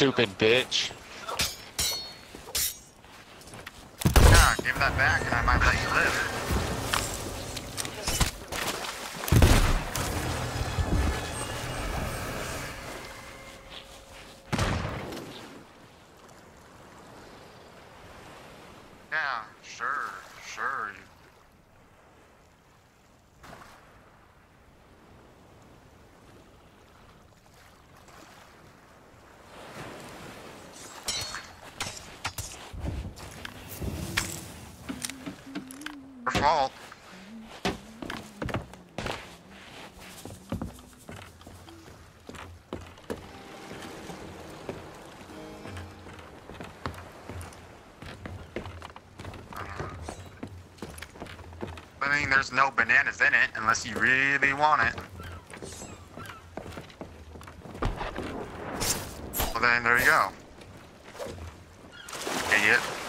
stupid bitch. Yeah, give that back and I might let you live. Yeah, sure, sure. Your. I mean, there's no bananas in it unless you really want it. Well, then there you go. Idiot.